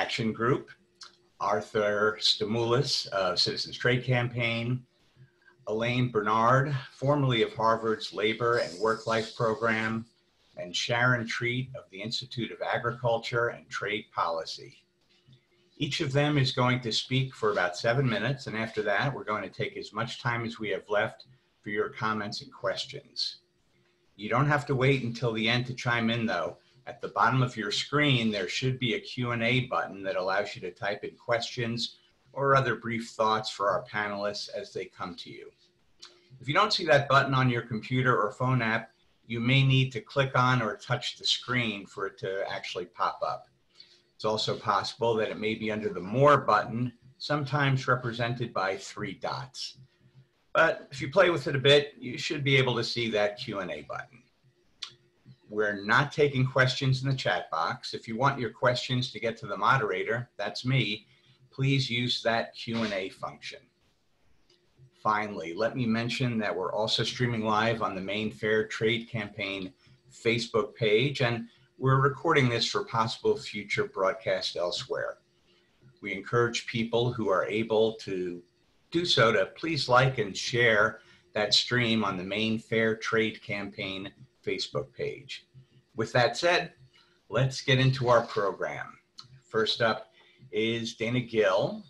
Action Group, Arthur Stamoulis of Citizens Trade Campaign, Elaine Bernard, formerly of Harvard's Labor and Work Life Program, and Sharon Treat of the Institute of Agriculture and Trade Policy. Each of them is going to speak for about seven minutes, and after that, we're going to take as much time as we have left for your comments and questions. You don't have to wait until the end to chime in though. At the bottom of your screen, there should be a Q&A button that allows you to type in questions or other brief thoughts for our panelists as they come to you. If you don't see that button on your computer or phone app, you may need to click on or touch the screen for it to actually pop up. It's also possible that it may be under the More button, sometimes represented by three dots. But if you play with it a bit, you should be able to see that Q&A button. We're not taking questions in the chat box. If you want your questions to get to the moderator, that's me, please use that Q&A function. Finally, let me mention that we're also streaming live on the Maine Fair Trade Campaign Facebook page, and we're recording this for possible future broadcast elsewhere. We encourage people who are able to do so to please like and share that stream on the Maine Fair Trade Campaign Facebook page. With that said, let's get into our program. First up is Dana Gill.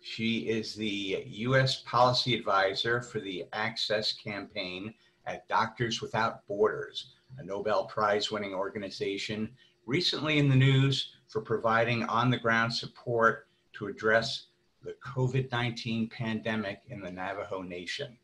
She is the U.S. Policy Advisor for the Access Campaign at Doctors Without Borders, a Nobel Prize winning organization recently in the news for providing on the ground support to address the COVID 19 pandemic in the Navajo Nation.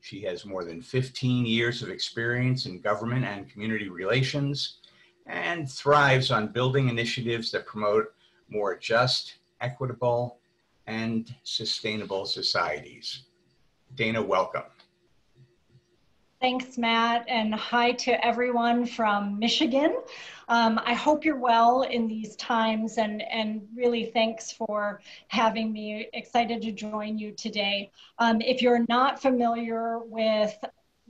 She has more than 15 years of experience in government and community relations and thrives on building initiatives that promote more just, equitable, and sustainable societies. Dana, welcome. Thanks, Matt, and hi to everyone from Michigan. Um, I hope you're well in these times and, and really thanks for having me. Excited to join you today. Um, if you're not familiar with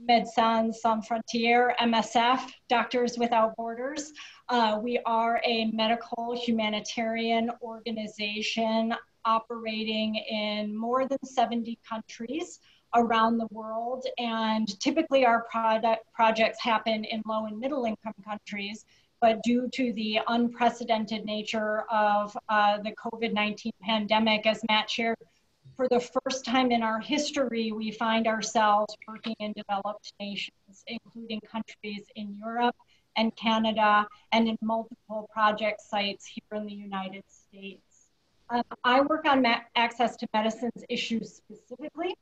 Médecins Sans Frontières, MSF, Doctors Without Borders. Uh, we are a medical humanitarian organization operating in more than 70 countries around the world. And typically our product projects happen in low and middle income countries, but due to the unprecedented nature of uh, the COVID-19 pandemic, as Matt shared, for the first time in our history, we find ourselves working in developed nations, including countries in Europe and Canada, and in multiple project sites here in the United States. Um, I work on access to medicines issues specifically,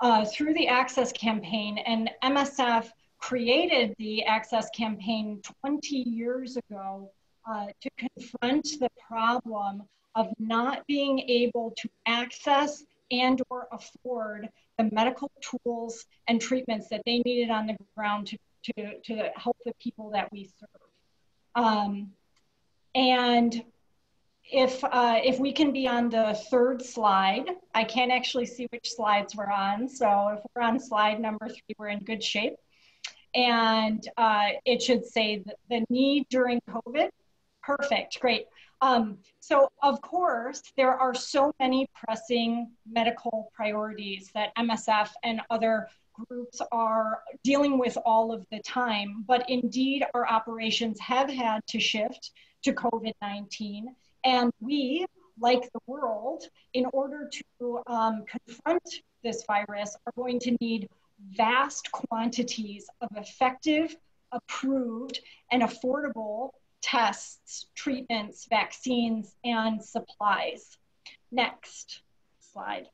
uh, through the Access campaign, and MSF created the Access campaign 20 years ago uh, to confront the problem of not being able to access and or afford the medical tools and treatments that they needed on the ground to, to, to help the people that we serve. Um, and if, uh, if we can be on the third slide, I can't actually see which slides we're on. So if we're on slide number three, we're in good shape. And uh, it should say the need during COVID. Perfect, great. Um, so of course, there are so many pressing medical priorities that MSF and other groups are dealing with all of the time, but indeed our operations have had to shift to COVID-19 and we, like the world, in order to um, confront this virus, are going to need vast quantities of effective, approved, and affordable tests, treatments, vaccines, and supplies. Next slide.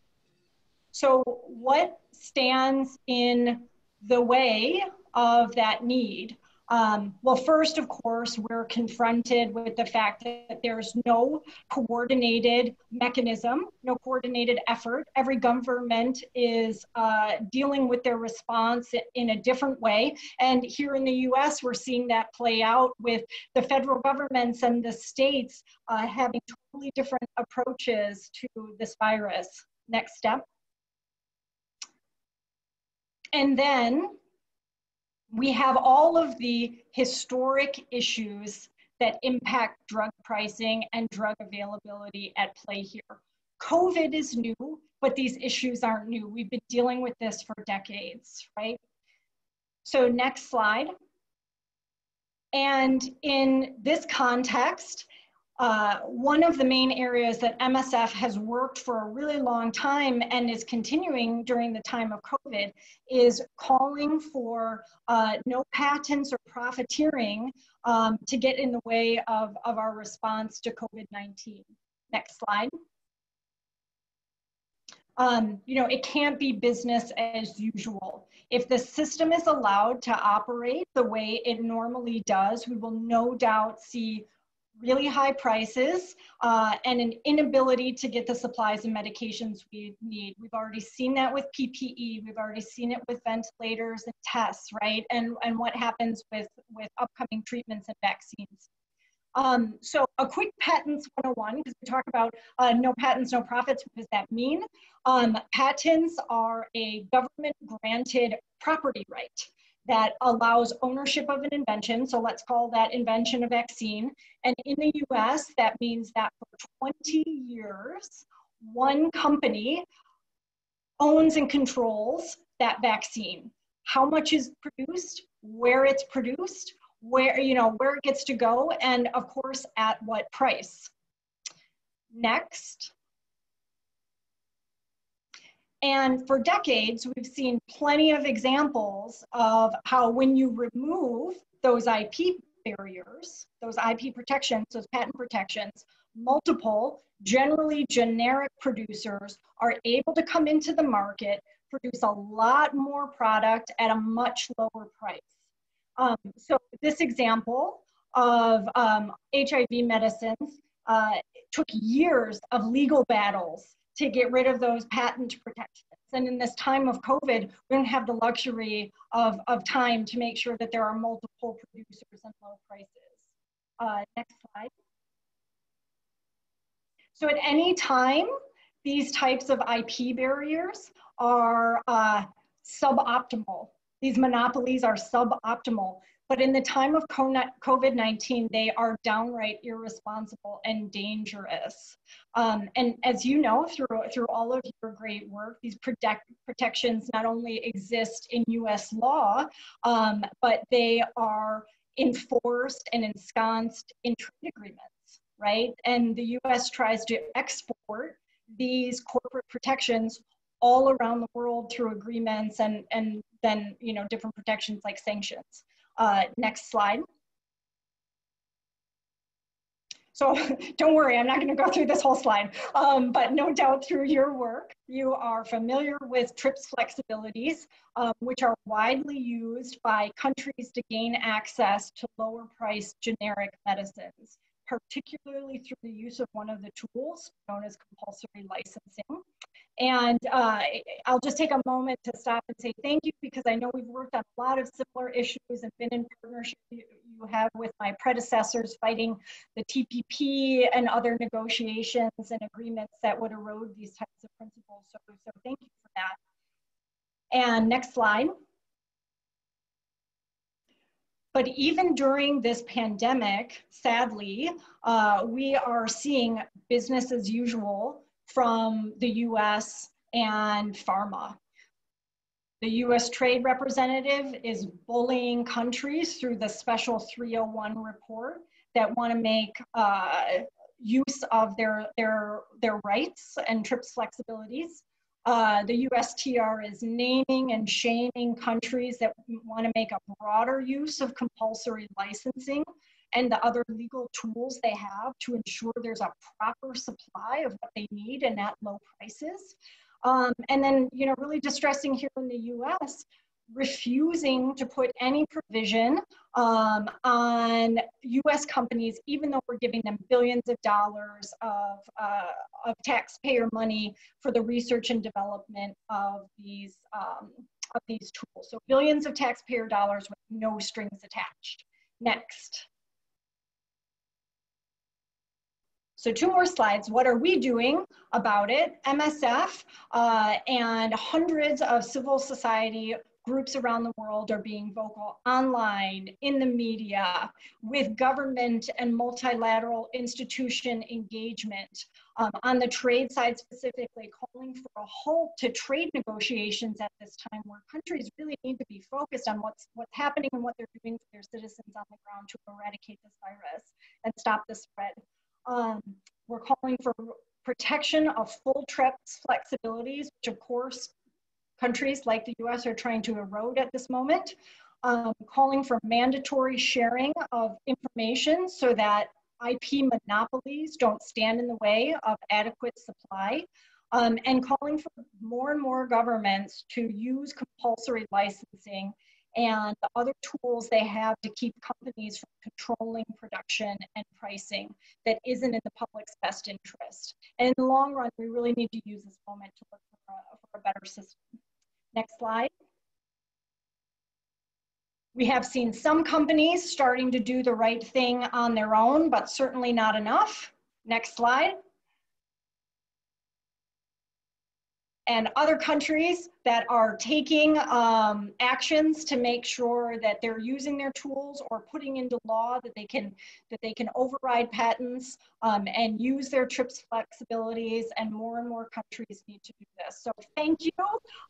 So, what stands in the way of that need? Um, well, first, of course, we're confronted with the fact that there's no coordinated mechanism, no coordinated effort. Every government is uh, dealing with their response in a different way. And here in the US, we're seeing that play out with the federal governments and the states uh, having totally different approaches to this virus. Next step. And then we have all of the historic issues that impact drug pricing and drug availability at play here. COVID is new, but these issues aren't new. We've been dealing with this for decades, right? So next slide. And in this context, uh, one of the main areas that MSF has worked for a really long time and is continuing during the time of COVID is calling for uh, no patents or profiteering um, to get in the way of, of our response to COVID-19. Next slide. Um, you know, it can't be business as usual. If the system is allowed to operate the way it normally does, we will no doubt see really high prices uh, and an inability to get the supplies and medications we need. We've already seen that with PPE. We've already seen it with ventilators and tests, right? And, and what happens with, with upcoming treatments and vaccines. Um, so a quick patents 101, because we talk about uh, no patents, no profits, what does that mean? Um, patents are a government granted property right that allows ownership of an invention. So let's call that invention a vaccine. And in the US, that means that for 20 years, one company owns and controls that vaccine. How much is produced, where it's produced, where, you know, where it gets to go, and of course, at what price. Next. And for decades, we've seen plenty of examples of how when you remove those IP barriers, those IP protections, those patent protections, multiple, generally generic producers are able to come into the market, produce a lot more product at a much lower price. Um, so this example of um, HIV medicines uh, took years of legal battles to get rid of those patent protections. And in this time of COVID, we don't have the luxury of, of time to make sure that there are multiple producers and low prices. Uh, next slide. So at any time, these types of IP barriers are uh, suboptimal. These monopolies are suboptimal. But in the time of COVID-19, they are downright irresponsible and dangerous. Um, and as you know, through, through all of your great work, these protect, protections not only exist in US law, um, but they are enforced and ensconced in trade agreements, right? And the US tries to export these corporate protections all around the world through agreements and, and then, you know, different protections like sanctions. Uh, next slide. So don't worry, I'm not going to go through this whole slide, um, but no doubt through your work, you are familiar with TRIPS flexibilities, um, which are widely used by countries to gain access to lower priced generic medicines, particularly through the use of one of the tools known as compulsory licensing. And uh, I'll just take a moment to stop and say thank you because I know we've worked on a lot of similar issues and been in partnership you have with my predecessors fighting the TPP and other negotiations and agreements that would erode these types of principles. So, so thank you for that. And next slide. But even during this pandemic, sadly, uh, we are seeing business as usual from the US and pharma. The US Trade Representative is bullying countries through the special 301 report that want to make uh, use of their, their, their rights and TRIPS flexibilities. Uh, the USTR is naming and shaming countries that want to make a broader use of compulsory licensing and the other legal tools they have to ensure there's a proper supply of what they need and at low prices. Um, and then, you know, really distressing here in the US, refusing to put any provision um, on US companies, even though we're giving them billions of dollars of, uh, of taxpayer money for the research and development of these, um, of these tools. So billions of taxpayer dollars with no strings attached. Next. So two more slides. What are we doing about it? MSF uh, and hundreds of civil society groups around the world are being vocal online, in the media, with government and multilateral institution engagement. Um, on the trade side specifically, calling for a halt to trade negotiations at this time where countries really need to be focused on what's, what's happening and what they're doing for their citizens on the ground to eradicate this virus and stop the spread. Um, we're calling for protection of full TRIPS flexibilities, which of course countries like the US are trying to erode at this moment, um, calling for mandatory sharing of information so that IP monopolies don't stand in the way of adequate supply, um, and calling for more and more governments to use compulsory licensing and the other tools they have to keep companies from controlling production and pricing that isn't in the public's best interest. And in the long run, we really need to use this moment to look for a, for a better system. Next slide. We have seen some companies starting to do the right thing on their own, but certainly not enough. Next slide. And other countries that are taking um, actions to make sure that they're using their tools or putting into law that they can that they can override patents um, and use their TRIPS flexibilities and more and more countries need to do this. So thank you.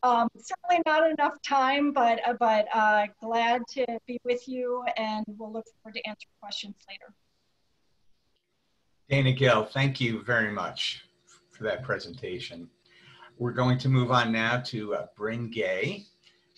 Um, certainly not enough time, but uh, but uh, glad to be with you and we'll look forward to answering questions later. Dana Gill, thank you very much for that presentation. We're going to move on now to uh, Bryn Gay.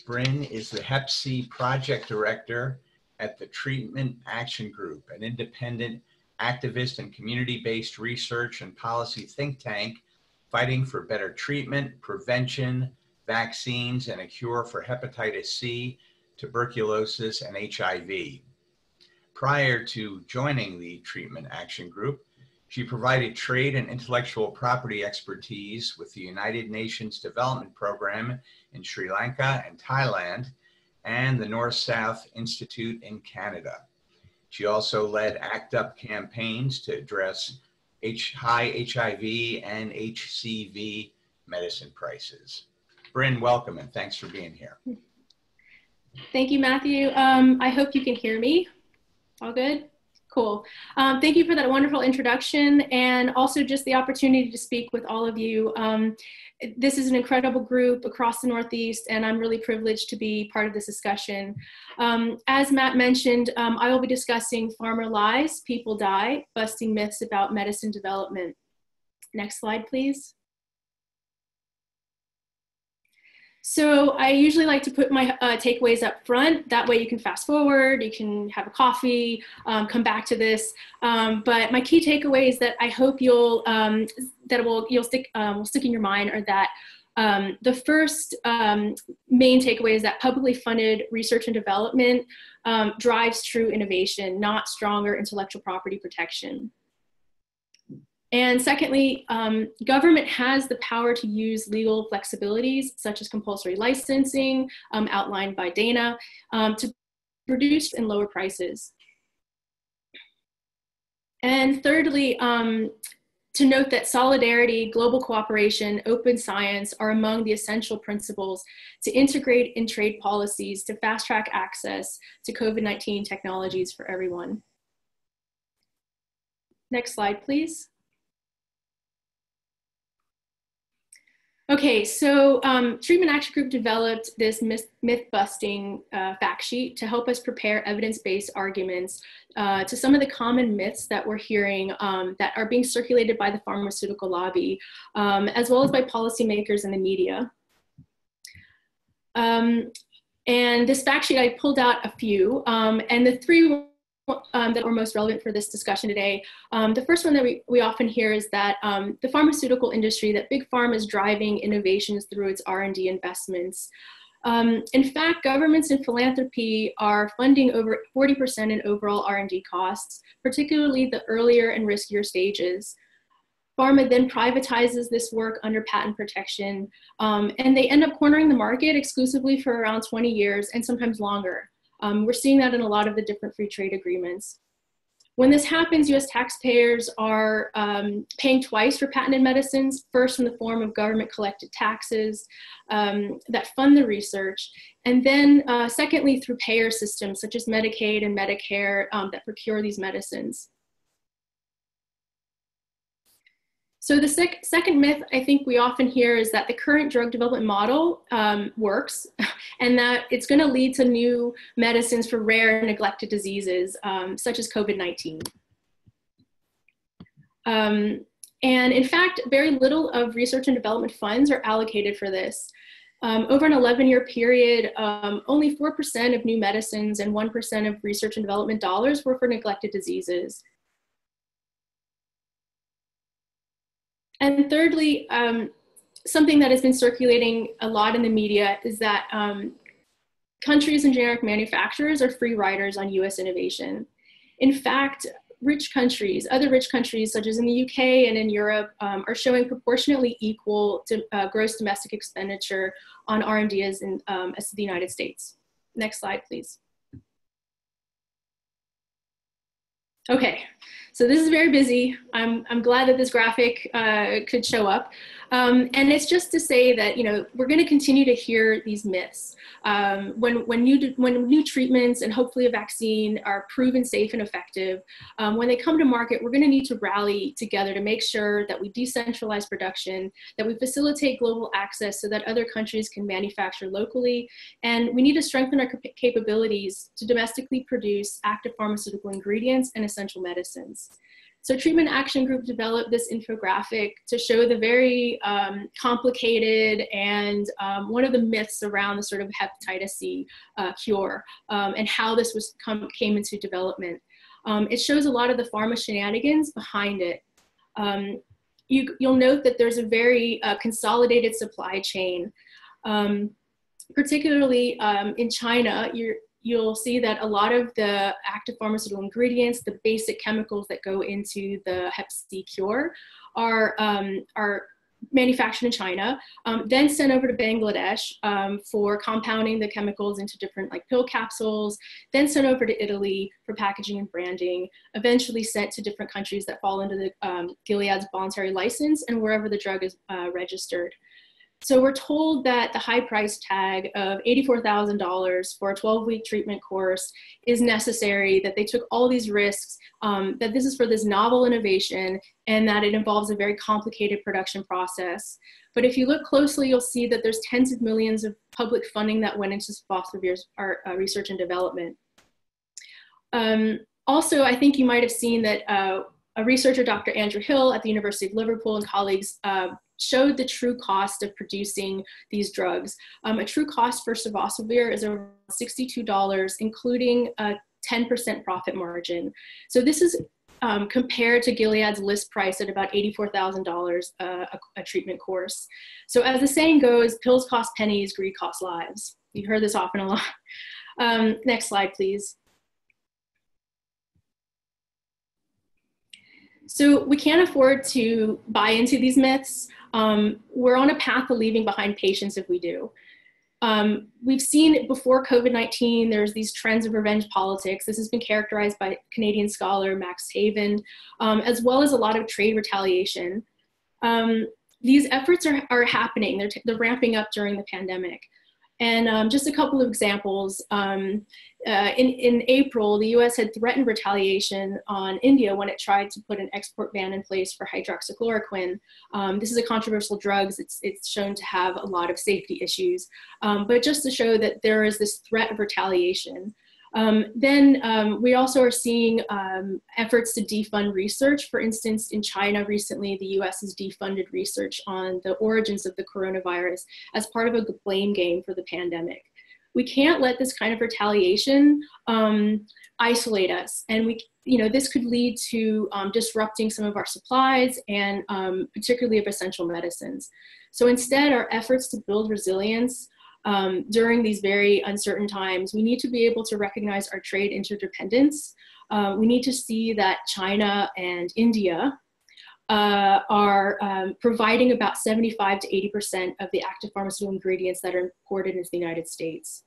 Bryn is the Hep C project director at the Treatment Action Group, an independent activist and community-based research and policy think tank fighting for better treatment, prevention, vaccines, and a cure for hepatitis C, tuberculosis, and HIV. Prior to joining the Treatment Action Group, she provided trade and intellectual property expertise with the United Nations Development Program in Sri Lanka and Thailand and the North South Institute in Canada. She also led ACT UP campaigns to address H high HIV and HCV medicine prices. Bryn, welcome and thanks for being here. Thank you, Matthew. Um, I hope you can hear me. All good? Cool. Um, thank you for that wonderful introduction and also just the opportunity to speak with all of you. Um, this is an incredible group across the Northeast and I'm really privileged to be part of this discussion. Um, as Matt mentioned, um, I will be discussing Pharma Lies, People Die, busting myths about medicine development. Next slide, please. So I usually like to put my uh, takeaways up front. That way you can fast forward, you can have a coffee, um, come back to this. Um, but my key takeaways that I hope you'll um, that will you'll stick um, will stick in your mind are that um, the first um, main takeaway is that publicly funded research and development drives true innovation, not stronger intellectual property protection. And secondly, um, government has the power to use legal flexibilities such as compulsory licensing um, outlined by Dana um, to produce and lower prices. And thirdly, um, to note that solidarity, global cooperation, open science are among the essential principles to integrate in trade policies to fast track access to COVID-19 technologies for everyone. Next slide, please. Okay, so um, Treatment Action Group developed this myth, busting uh, fact sheet to help us prepare evidence-based arguments uh, to some of the common myths that we're hearing um, that are being circulated by the pharmaceutical lobby, um, as well as by policymakers and the media. Um, and this fact sheet, I pulled out a few, um, and the three um, that were most relevant for this discussion today. Um, the first one that we, we often hear is that um, the pharmaceutical industry, that big pharma is driving innovations through its R&D investments. Um, in fact, governments and philanthropy are funding over 40% in overall R&D costs, particularly the earlier and riskier stages. Pharma then privatizes this work under patent protection, um, and they end up cornering the market exclusively for around 20 years and sometimes longer. Um, we're seeing that in a lot of the different free trade agreements. When this happens, US taxpayers are um, paying twice for patented medicines, first in the form of government collected taxes um, that fund the research, and then uh, secondly through payer systems such as Medicaid and Medicare um, that procure these medicines. So the sec second myth I think we often hear is that the current drug development model um, works and that it's going to lead to new medicines for rare neglected diseases um, such as COVID-19. Um, and in fact, very little of research and development funds are allocated for this. Um, over an 11 year period, um, only 4% of new medicines and 1% of research and development dollars were for neglected diseases. And thirdly, um, something that has been circulating a lot in the media is that um, countries and generic manufacturers are free riders on US innovation. In fact, rich countries, other rich countries such as in the UK and in Europe, um, are showing proportionately equal to, uh, gross domestic expenditure on R&D as, in, um, as the United States. Next slide, please. Okay, so this is very busy. I'm, I'm glad that this graphic uh, could show up. Um, and it's just to say that, you know, we're going to continue to hear these myths. Um, when, when, new, when new treatments and hopefully a vaccine are proven safe and effective, um, when they come to market, we're going to need to rally together to make sure that we decentralize production, that we facilitate global access so that other countries can manufacture locally. And we need to strengthen our capabilities to domestically produce active pharmaceutical ingredients and essential medicines. So Treatment Action Group developed this infographic to show the very um, complicated and um, one of the myths around the sort of hepatitis C uh, cure um, and how this was come, came into development. Um, it shows a lot of the pharma shenanigans behind it. Um, you, will note that there's a very uh, consolidated supply chain. Um, particularly in China, you're, you'll see that a lot of the active pharmaceutical ingredients, the basic chemicals that go into the Hep C cure, are um, are manufactured in China, um, then sent over to Bangladesh um, for compounding the chemicals into different like pill capsules, then sent over to Italy for packaging and branding, eventually sent to different countries that fall under the um, Gilead's voluntary license and wherever the drug is uh, registered. So we're told that the high price tag of $84,000 for a 12 week treatment course is necessary, that they took all these risks, um, that this is for this novel innovation, and that it involves a very complicated production process. But if you look closely, you'll see that there's tens of millions of public funding that went into sofosbuvir uh, research and development. Um, also, I think you might have seen that uh, a researcher, Dr. Andrew Hill at the University of Liverpool and colleagues uh, showed the true cost of producing these drugs. Um, a true cost for sofosbuvir is around $62, including a 10% profit margin. So this is um, compared to Gilead's list price at about $84,000 uh, a, a treatment course. So as the saying goes, pills cost pennies, greed costs lives. You've heard this often a lot. Um, next slide, please. So we can't afford to buy into these myths um, we're on a path of leaving behind patients if we do. Um, we've seen before COVID 19, there's these trends of revenge politics. This has been characterized by Canadian scholar Max Haiven, um, as well as a lot of trade retaliation. Um, these efforts are, are happening, they're, they're ramping up during the pandemic. And um, just a couple of examples. Um, uh, in, in April, the US had threatened retaliation on India when it tried to put an export ban in place for hydroxychloroquine. Um, this is a controversial drug. It's, it's shown to have a lot of safety issues. Um, but just to show that there is this threat of retaliation. Um, then um, we also are seeing um, efforts to defund research. For instance, in China recently, the US has defunded research on the origins of the coronavirus as part of a blame game for the pandemic. We can't let this kind of retaliation um, isolate us. And we, you know, this could lead to um, disrupting some of our supplies and um, particularly of essential medicines. So instead, our efforts to build resilience um, during these very uncertain times, we need to be able to recognize our trade interdependence. Uh, we need to see that China and India uh, are um, providing about 75 to 80% of the active pharmaceutical ingredients that are imported into the United States.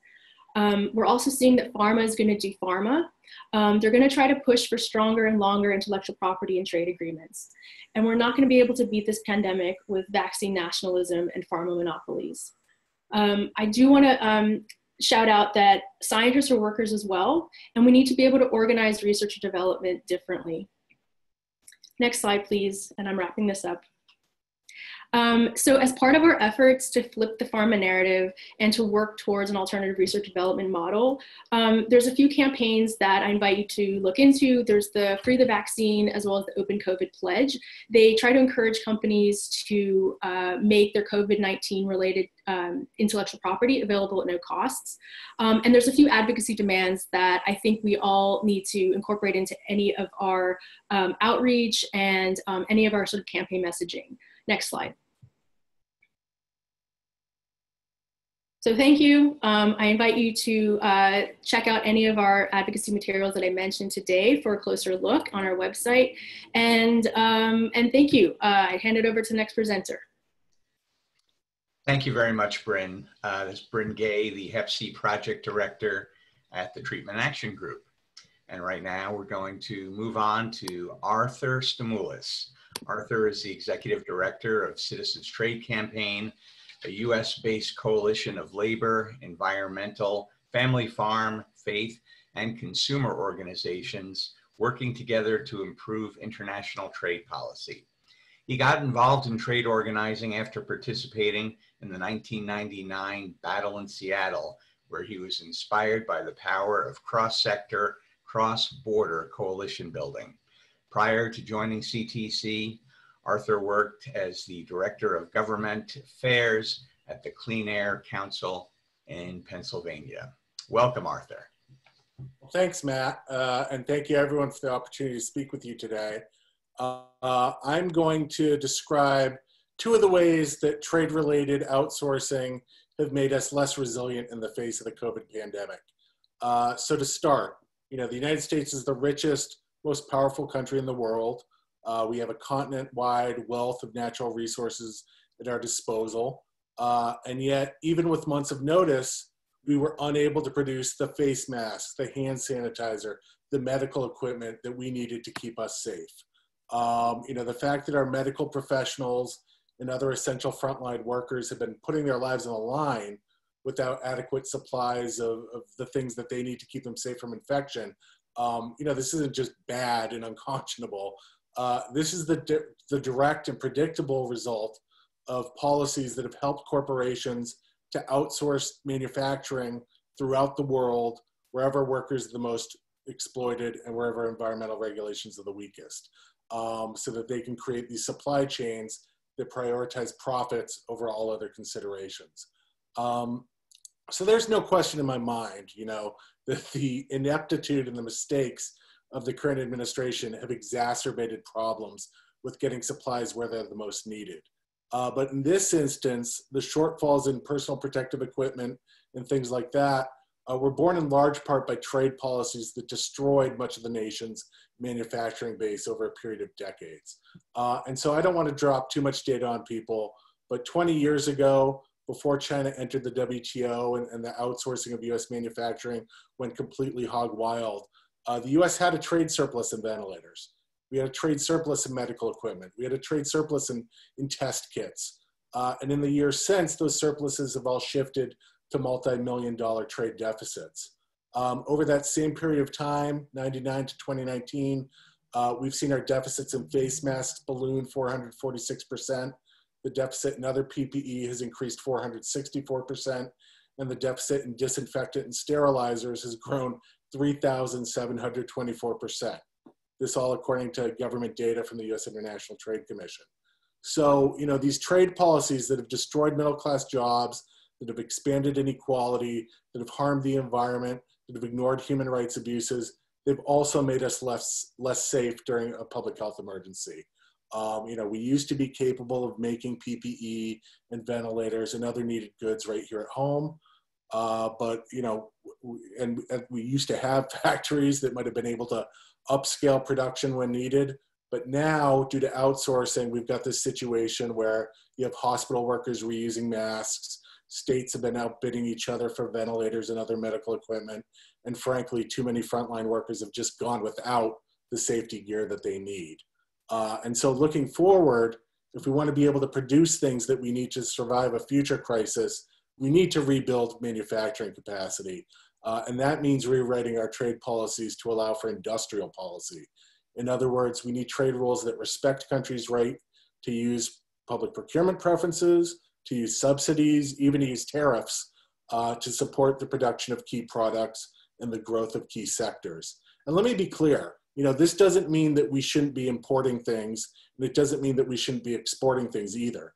Um, we're also seeing that pharma is going to do pharma. Um, they're going to try to push for stronger and longer intellectual property and trade agreements. And we're not going to be able to beat this pandemic with vaccine nationalism and pharma monopolies. Um, I do want to um, shout out that scientists are workers as well, and we need to be able to organize research and development differently. Next slide, please, and I'm wrapping this up. Um, so as part of our efforts to flip the pharma narrative and to work towards an alternative research development model, um, there's a few campaigns that I invite you to look into. There's the Free the Vaccine as well as the Open COVID Pledge. They try to encourage companies to uh, make their COVID-19 related um, intellectual property available at no costs. Um, and there's a few advocacy demands that I think we all need to incorporate into any of our um, outreach and um, any of our sort of campaign messaging. Next slide. So thank you. Um, I invite you to uh, check out any of our advocacy materials that I mentioned today for a closer look on our website. And, um, and thank you. Uh, I hand it over to the next presenter. Thank you very much, Bryn. Uh, this is Bryn Gay, the Hep C Project Director at the Treatment Action Group. And right now we're going to move on to Arthur Stamoulis. Arthur is the Executive Director of Citizens Trade Campaign, a US-based coalition of labor, environmental, family farm, faith, and consumer organizations working together to improve international trade policy. He got involved in trade organizing after participating in the 1999 battle in Seattle, where he was inspired by the power of cross-sector, cross-border coalition building. Prior to joining CTC, Arthur worked as the Director of Government Affairs at the Clean Air Council in Pennsylvania. Welcome, Arthur. Thanks, Matt, uh, and thank you everyone for the opportunity to speak with you today. Uh, I'm going to describe two of the ways that trade-related outsourcing have made us less resilient in the face of the COVID pandemic. Uh, so to start, you know, the United States is the richest, most powerful country in the world. Uh, we have a continent-wide wealth of natural resources at our disposal. Uh, and yet, even with months of notice, we were unable to produce the face masks, the hand sanitizer, the medical equipment that we needed to keep us safe. Um, you know, the fact that our medical professionals and other essential frontline workers have been putting their lives on the line without adequate supplies of, of the things that they need to keep them safe from infection. Um, you know, this isn't just bad and unconscionable. Uh, this is the, di the direct and predictable result of policies that have helped corporations to outsource manufacturing throughout the world, wherever workers are the most exploited and wherever environmental regulations are the weakest, um, so that they can create these supply chains that prioritize profits over all other considerations. Um, so there's no question in my mind, you know, that the ineptitude and the mistakes of the current administration have exacerbated problems with getting supplies where they're the most needed. Uh, but in this instance, the shortfalls in personal protective equipment and things like that uh, were born in large part by trade policies that destroyed much of the nation's manufacturing base over a period of decades. Uh, and so I don't want to drop too much data on people, but 20 years ago, before China entered the WTO and, and the outsourcing of US manufacturing went completely hog wild, uh, the US had a trade surplus in ventilators. We had a trade surplus in medical equipment. We had a trade surplus in, in test kits. Uh, and in the years since, those surpluses have all shifted to multi-million dollar trade deficits. Um, over that same period of time, 99 to 2019, uh, we've seen our deficits in face masks balloon 446%. The deficit in other PPE has increased 464%, and the deficit in disinfectant and sterilizers has grown 3,724%. This all according to government data from the US International Trade Commission. So, you know, these trade policies that have destroyed middle class jobs, that have expanded inequality, that have harmed the environment, that have ignored human rights abuses, they've also made us less, less safe during a public health emergency. Um, you know, we used to be capable of making PPE and ventilators and other needed goods right here at home. Uh, but you know, and, and, we used to have factories that might have been able to upscale production when needed. But now, due to outsourcing, we've got this situation where you have hospital workers reusing masks, States have been outbidding each other for ventilators and other medical equipment. And frankly, too many frontline workers have just gone without the safety gear that they need. Uh, and so looking forward, if we want to be able to produce things that we need to survive a future crisis, we need to rebuild manufacturing capacity. Uh, and that means rewriting our trade policies to allow for industrial policy. In other words, we need trade rules that respect countries' right to use public procurement preferences, to use subsidies, even to use tariffs uh, to support the production of key products and the growth of key sectors. And let me be clear, you know, this doesn't mean that we shouldn't be importing things, and it doesn't mean that we shouldn't be exporting things either.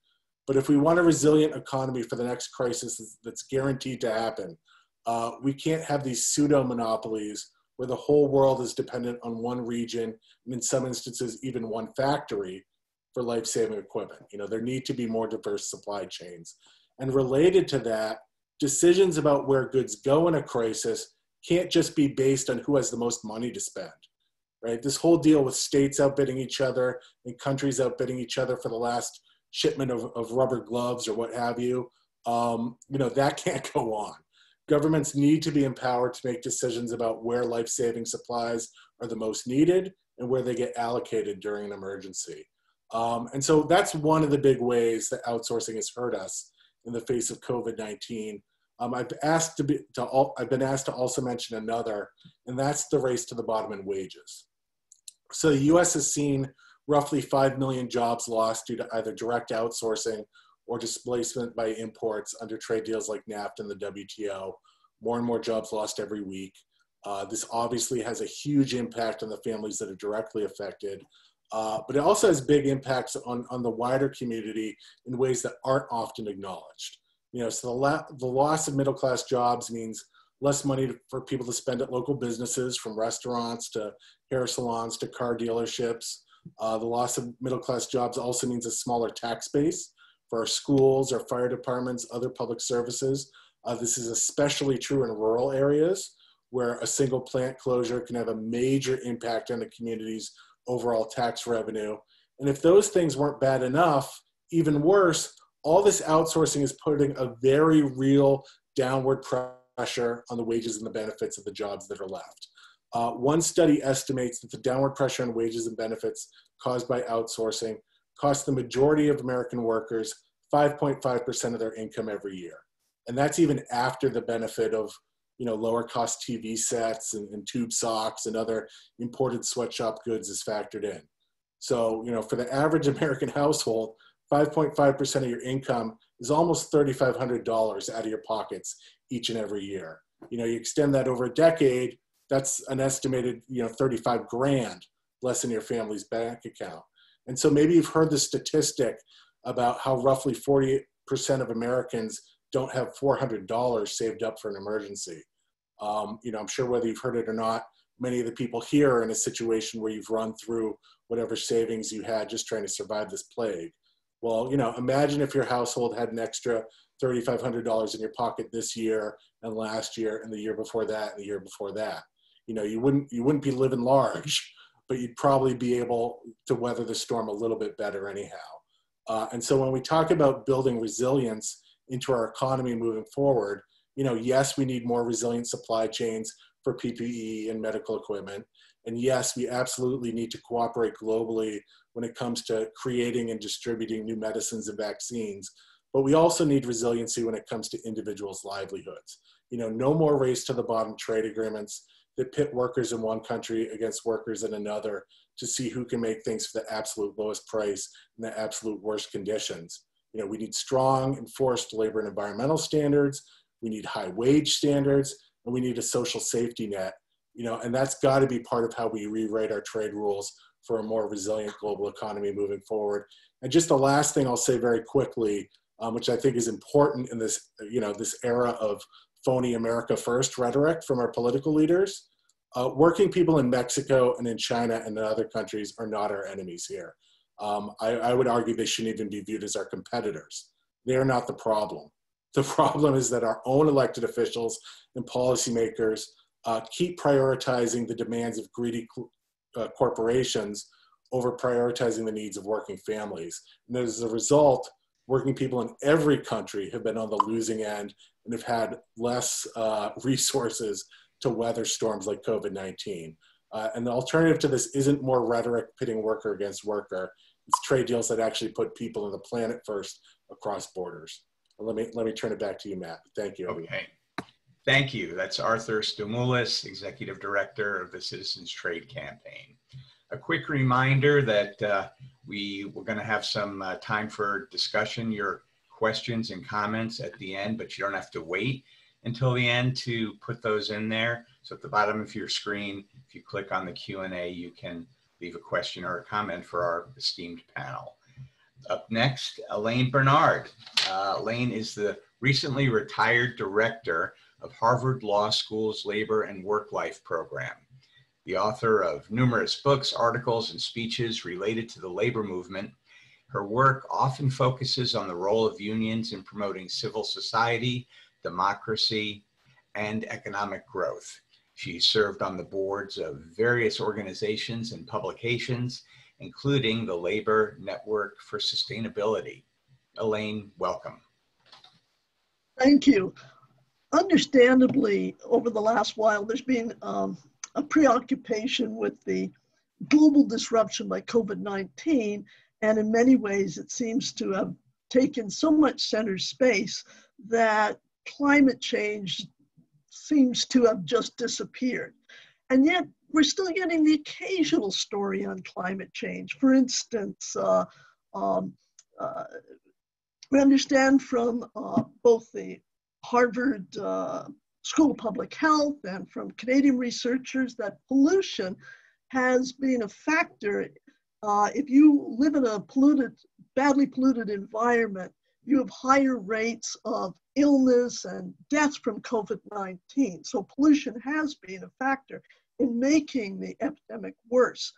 But if we want a resilient economy for the next crisis that's guaranteed to happen, uh, we can't have these pseudo monopolies where the whole world is dependent on one region, and in some instances, even one factory for life saving equipment. You know, there need to be more diverse supply chains. And related to that, decisions about where goods go in a crisis can't just be based on who has the most money to spend. Right? This whole deal with states outbidding each other and countries outbidding each other for the last shipment of, of rubber gloves or what have you, um, you know, that can't go on. Governments need to be empowered to make decisions about where life-saving supplies are the most needed and where they get allocated during an emergency. Um, and so that's one of the big ways that outsourcing has hurt us in the face of COVID-19. Um, I've asked to be to all, I've been asked to also mention another, and that's the race to the bottom in wages. So the U.S. has seen roughly 5 million jobs lost due to either direct outsourcing or displacement by imports under trade deals like NAFTA and the WTO. More and more jobs lost every week. Uh, this obviously has a huge impact on the families that are directly affected, uh, but it also has big impacts on, on the wider community in ways that aren't often acknowledged. You know, so the, la- the loss of middle class jobs means less money to, for people to spend at local businesses, from restaurants to hair salons to car dealerships. Uh, the loss of middle class jobs also means a smaller tax base for our schools, our fire departments, other public services. Uh, this is especially true in rural areas where a single plant closure can have a major impact on the community's overall tax revenue. And if those things weren't bad enough, even worse, all this outsourcing is putting a very real downward pressure on the wages and the benefits of the jobs that are left. Uh, one study estimates that the downward pressure on wages and benefits caused by outsourcing costs the majority of American workers 5.5% of their income every year. And that's even after the benefit of you know, lower cost TV sets and, and tube socks and other imported sweatshop goods is factored in. So, you know, for the average American household, 5.5% of your income is almost $3,500 out of your pockets each and every year. You know, you extend that over a decade, that's an estimated, you know, 35 grand less in your family's bank account. And so maybe you've heard the statistic about how roughly 40% of Americans don't have $400 saved up for an emergency. Um, you know, I'm sure whether you've heard it or not, many of the people here are in a situation where you've run through whatever savings you had just trying to survive this plague. Well, you know, imagine if your household had an extra $3,500 in your pocket this year and last year and the year before that and the year before that. You know, you wouldn't you wouldn't be living large, but you'd probably be able to weather the storm a little bit better anyhow. Uh, and so when we talk about building resilience into our economy moving forward, you know, yes, we need more resilient supply chains for PPE and medical equipment. And yes, we absolutely need to cooperate globally when it comes to creating and distributing new medicines and vaccines. But we also need resiliency when it comes to individuals' livelihoods. You know, no more race to the bottom trade agreements that pit workers in one country against workers in another to see who can make things for the absolute lowest price and the absolute worst conditions. You know, we need strong enforced labor and environmental standards. We need high wage standards, and we need a social safety net. You know, and that's got to be part of how we rewrite our trade rules for a more resilient global economy moving forward. And just the last thing I'll say very quickly, um, which I think is important in this, you know, this era of phony America first rhetoric from our political leaders. Uh, working people in Mexico and in China and in other countries are not our enemies here. Um, I, I, would argue they shouldn't even be viewed as our competitors. They are not the problem. The problem is that our own elected officials and policymakers uh, keep prioritizing the demands of greedy uh, corporations over prioritizing the needs of working families. And as a result, working people in every country have been on the losing end and have had less uh, resources to weather storms like COVID-19. Uh, and the alternative to this isn't more rhetoric pitting worker against worker. It's trade deals that actually put people and the planet first across borders. And let me let me turn it back to you, Matt. Thank you. Okay. Thank you. That's Arthur Stamoulis, Executive Director of the Citizens Trade Campaign. A quick reminder that uh, we, we're going to have some uh, time for discussion, your questions and comments at the end, but you don't have to wait until the end to put those in there. So at the bottom of your screen, if you click on the Q&A, you can leave a question or a comment for our esteemed panel. Up next, Elaine Bernard. Uh, Elaine is the recently retired director of Harvard Law School's Labor and Work Life program. The author of numerous books, articles, and speeches related to the labor movement, her work often focuses on the role of unions in promoting civil society, democracy, and economic growth. She served on the boards of various organizations and publications, including the Labor Network for Sustainability. Elaine, welcome. Thank you. Understandably, over the last while, there's been um, a preoccupation with the global disruption by COVID 19. And in many ways, it seems to have taken so much center space that climate change seems to have just disappeared. And yet, we're still getting the occasional story on climate change. For instance, uh, um, uh, we understand from uh, both the Harvard uh, School of Public Health and from Canadian researchers that pollution has been a factor. Uh, if you live in a polluted, badly polluted environment, you have higher rates of illness and deaths from COVID 19. So pollution has been a factor in making the epidemic worse.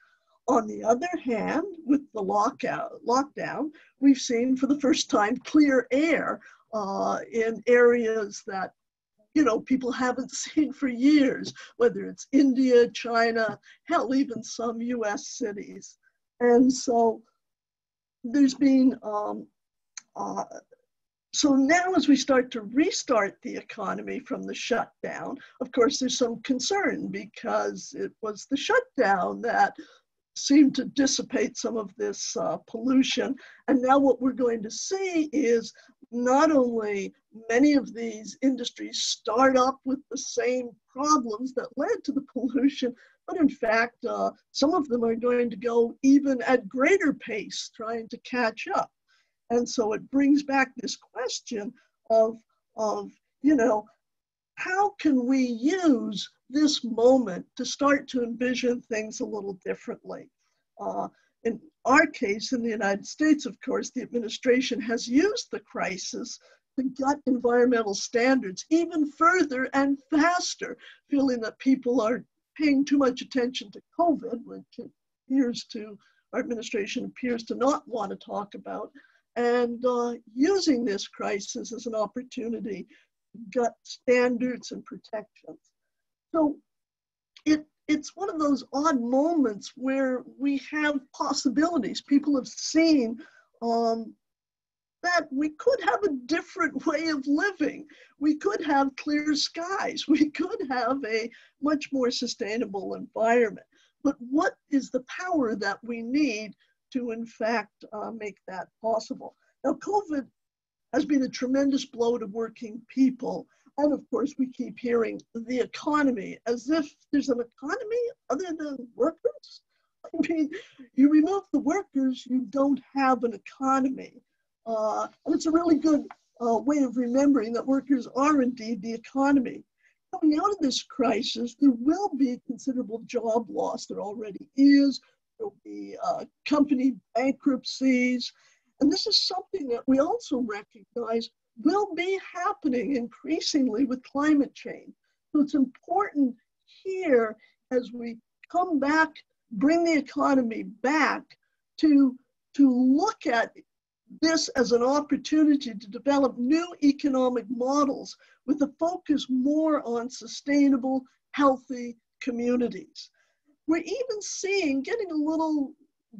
On the other hand, with the lockout, lockdown, we've seen for the first time clear air uh, in areas that you know people haven't seen for years, whether it's India, China, hell, even some U.S. cities. And so there's been um, uh, so now as we start to restart the economy from the shutdown, of course, there's some concern because it was the shutdown that seemed to dissipate some of this uh, pollution. And now what we're going to see is not only many of these industries start up with the same problems that led to the pollution, but in fact, uh, some of them are going to go even at greater pace trying to catch up. And so it brings back this question of, of you know, how can we use this moment to start to envision things a little differently? Uh, in our case, in the United States, of course, the administration has used the crisis to gut environmental standards even further and faster, feeling that people are paying too much attention to COVID, which appears to, our administration appears to not want to talk about, and uh, using this crisis as an opportunity to gut standards and protections. So it, it's one of those odd moments where we have possibilities. People have seen um, that we could have a different way of living. We could have clear skies. We could have a much more sustainable environment. But what is the power that we need to in fact uh, make that possible. Now, COVID has been a tremendous blow to working people. And of course, we keep hearing the economy as if there's an economy other than workers. I mean, you remove the workers, you don't have an economy. Uh, and it's a really good uh, way of remembering that workers are indeed the economy. Coming out of this crisis, there will be considerable job loss. There already is there'll be uh, company bankruptcies. And this is something that we also recognize will be happening increasingly with climate change. So it's important here as we come back, bring the economy back to, to look at this as an opportunity to develop new economic models with a focus more on sustainable, healthy communities we're even seeing, getting a little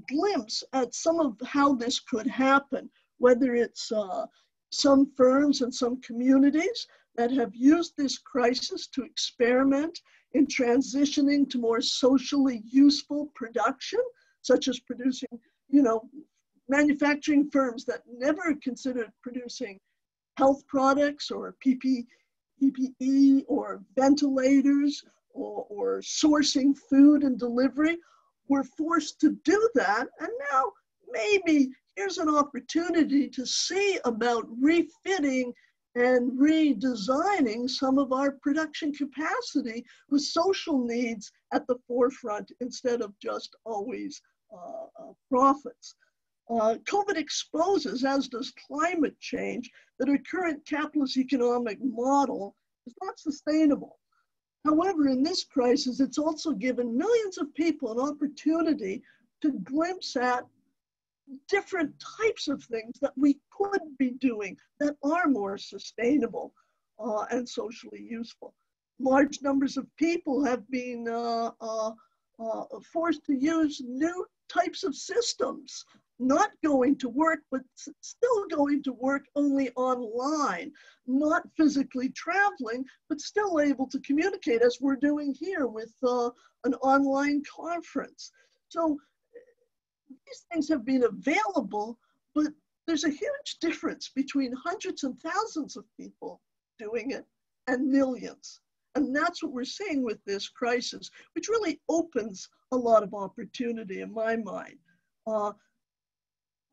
glimpse at some of how this could happen. whether it's uh, some firms and some communities that have used this crisis to experiment in transitioning to more socially useful production, such as producing, you know, manufacturing firms that never considered producing health products or PP, PPE or ventilators or, or sourcing food and delivery were forced to do that. And now maybe here's an opportunity to see about refitting and redesigning some of our production capacity with social needs at the forefront instead of just always uh, uh, profits. Uh, COVID exposes, as does climate change, that our current capitalist economic model is not sustainable. However, in this crisis, it's also given millions of people an opportunity to glimpse at different types of things that we could be doing that are more sustainable uh, and socially useful. Large numbers of people have been uh, uh, uh forced to use new types of systems, not going to work, but still going to work only online, not physically traveling, but still able to communicate as we're doing here with uh, an online conference. So these things have been available, but there's a huge difference between hundreds and thousands of people doing it and millions. And that's what we're seeing with this crisis, which really opens a lot of opportunity in my mind. Uh,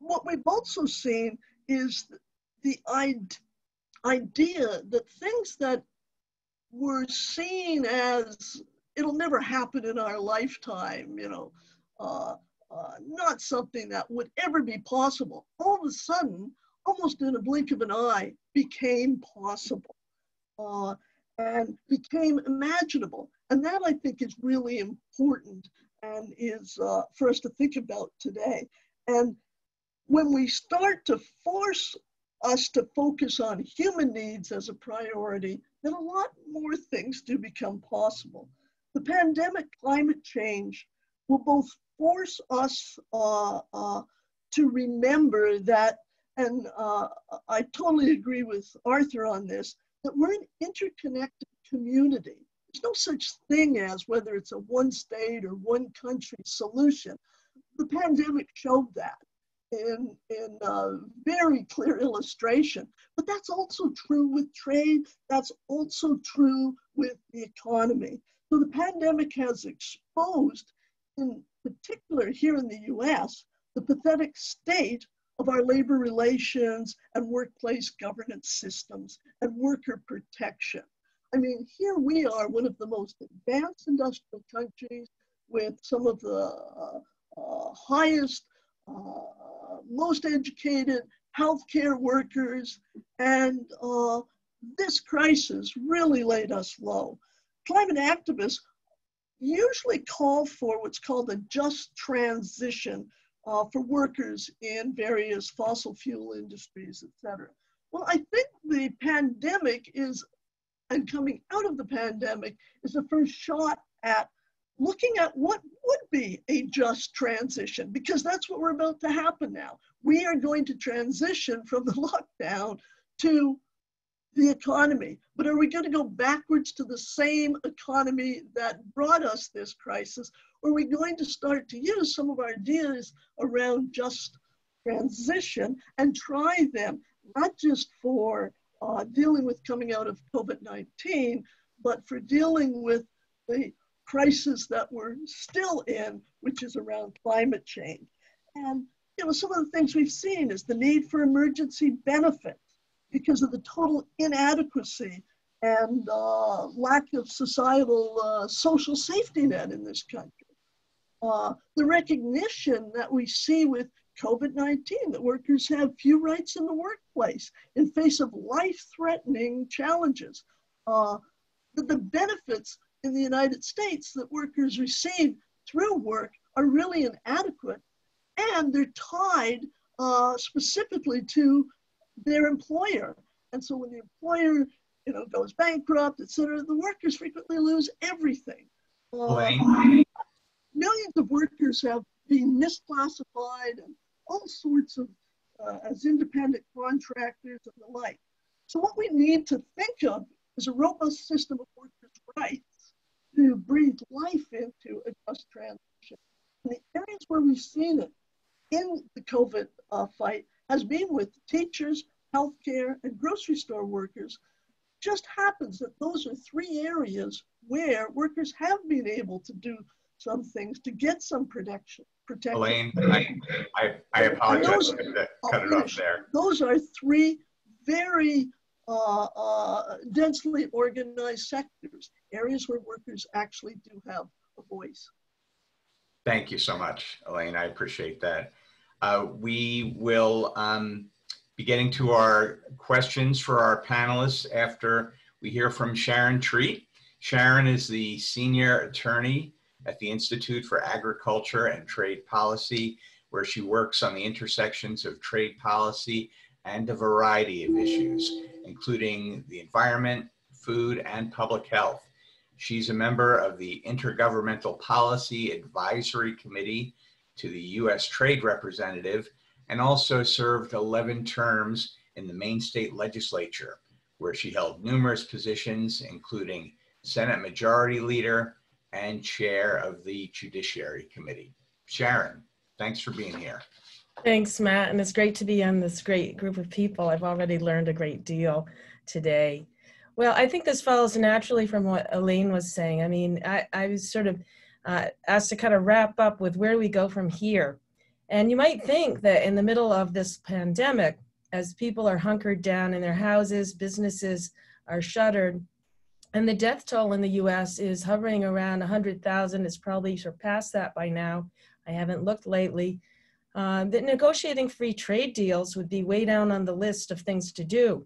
what we've also seen is the idea that things that were seen as it'll never happen in our lifetime, you know, uh, uh, not something that would ever be possible, all of a sudden, almost in a blink of an eye, became possible uh, and became imaginable. And that I think is really important and is uh, for us to think about today. And when we start to force us to focus on human needs as a priority, then a lot more things do become possible. The pandemic, climate change will both force us uh, uh, to remember that, and uh, I totally agree with Arthur on this, that we're an interconnected community. There's no such thing as whether it's a one state or one country solution. The pandemic showed that in, in a very clear illustration. But that's also true with trade. That's also true with the economy. So the pandemic has exposed in particular here in the US, the pathetic state of our labor relations and workplace governance systems and worker protection. I mean, here we are, one of the most advanced industrial countries with some of the uh, uh, highest, uh, most educated healthcare workers, and uh, this crisis really laid us low. Climate activists usually call for what's called a just transition uh, for workers in various fossil fuel industries, et cetera. Well, I think the pandemic is, and coming out of the pandemic, is the first shot at looking at what would be a just transition, because that's what we're about to happen now. We are going to transition from the lockdown to the economy. But are we going to go backwards to the same economy that brought us this crisis? Or are we going to start to use some of our ideas around just transition and try them, not just for uh, dealing with coming out of COVID 19, but for dealing with the crisis that we're still in, which is around climate change. And you know, some of the things we've seen is the need for emergency benefits because of the total inadequacy and uh, lack of societal uh, social safety net in this country. Uh, the recognition that we see with COVID 19 that workers have few rights in the workplace in face of life threatening challenges. Uh, that the benefits in the United States that workers receive through work are really inadequate and they're tied uh, specifically to their employer. And so when the employer, you know, goes bankrupt, et cetera, the workers frequently lose everything. Uh, millions of workers have been misclassified and all sorts of uh, as independent contractors and the like. So what we need to think of is a robust system of workers' rights to breathe life into a just transition. And the areas where we've seen it in the COVID uh, fight has been with teachers, healthcare, and grocery store workers. Just happens that those are three areas where workers have been able to do some things to get some protection. protection. Elaine, I, I, I apologize. to cut it off there. Those are three very uh, uh, densely organized sectors, areas where workers actually do have a voice. Thank you so much, Elaine. I appreciate that. Uh, we will um, be getting to our questions for our panelists after we hear from Sharon Treat. Sharon is the senior attorney at the Institute for Agriculture and Trade Policy, where she works on the intersections of trade policy and a variety of issues, including the environment, food, and public health. She's a member of the Intergovernmental Policy Advisory Committee to the U.S. Trade Representative and also served 11 terms in the Maine State Legislature, where she held numerous positions, including Senate Majority Leader and Chair of the Judiciary Committee. Sharon, thanks for being here. Thanks, Matt. And it's great to be on this great group of people. I've already learned a great deal today. Well, I think this follows naturally from what Elaine was saying. I mean, I, I was sort of uh, asked to kind of wrap up with where do we go from here. And you might think that in the middle of this pandemic, as people are hunkered down in their houses, businesses are shuttered, and the death toll in the US is hovering around 100,000. It's probably surpassed that by now. I haven't looked lately uh, that negotiating free trade deals would be way down on the list of things to do.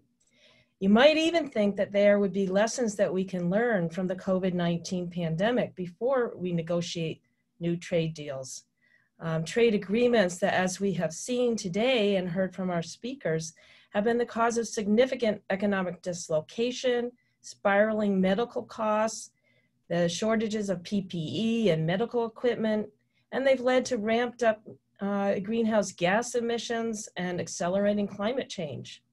You might even think that there would be lessons that we can learn from the COVID 19 pandemic before we negotiate new trade deals. Um, trade agreements that, as we have seen today and heard from our speakers, have been the cause of significant economic dislocation, spiraling medical costs, the shortages of PPE and medical equipment, and they've led to ramped up uh, greenhouse gas emissions and accelerating climate change.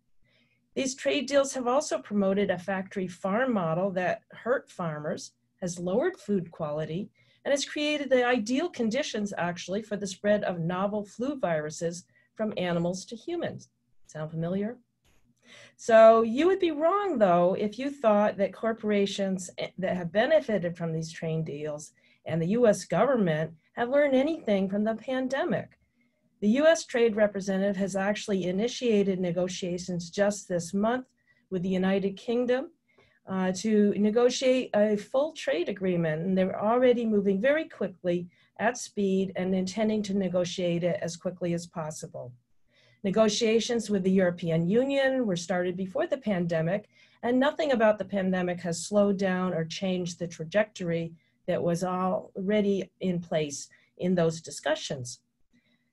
These trade deals have also promoted a factory farm model that hurt farmers, has lowered food quality, and has created the ideal conditions actually for the spread of novel flu viruses from animals to humans. Sound familiar? So you would be wrong though if you thought that corporations eh, that have benefited from these trade deals and the US government have learned anything from the pandemic. The US Trade Representative has actually initiated negotiations just this month with the United Kingdom uh, to negotiate a full trade agreement. And they're already moving very quickly at speed and intending to negotiate it as quickly as possible. Negotiations with the European Union were started before the pandemic, and nothing about the pandemic has slowed down or changed the trajectory that was already in place in those discussions.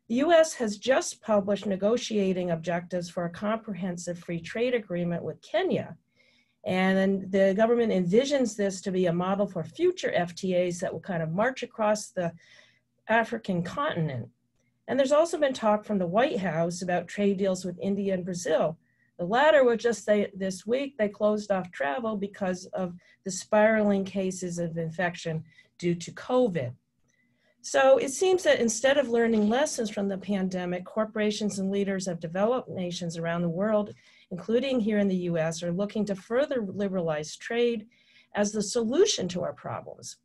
The US has just published negotiating objectives for a comprehensive free trade agreement with Kenya. And the government envisions this to be a model for future FTAs that will kind of march across the African continent. And there's also been talk from the White House about trade deals with India and Brazil. The latter were just this week, they closed off travel because of the spiraling cases of infection due to COVID. So it seems that instead of learning lessons from the pandemic, corporations and leaders of developed nations around the world, including here in the US, are looking to further liberalize trade as the solution to our problems.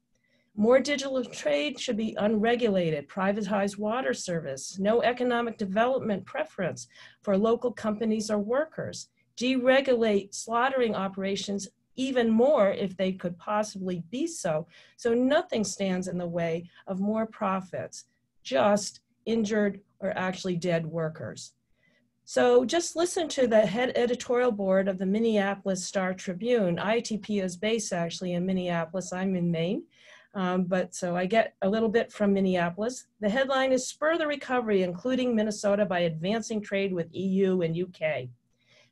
More digital trade should be unregulated, privatized water service, no economic development preference for local companies or workers, deregulate slaughtering operations even more if they could possibly be so. So nothing stands in the way of more profits, just injured or actually dead workers. So just listen to the head editorial board of the Minneapolis Star Tribune. ITP is based actually in Minneapolis. I'm in Maine. Um, but so I get a little bit from Minneapolis. The headline is Spur the Recovery, including Minnesota by advancing trade with EU and UK.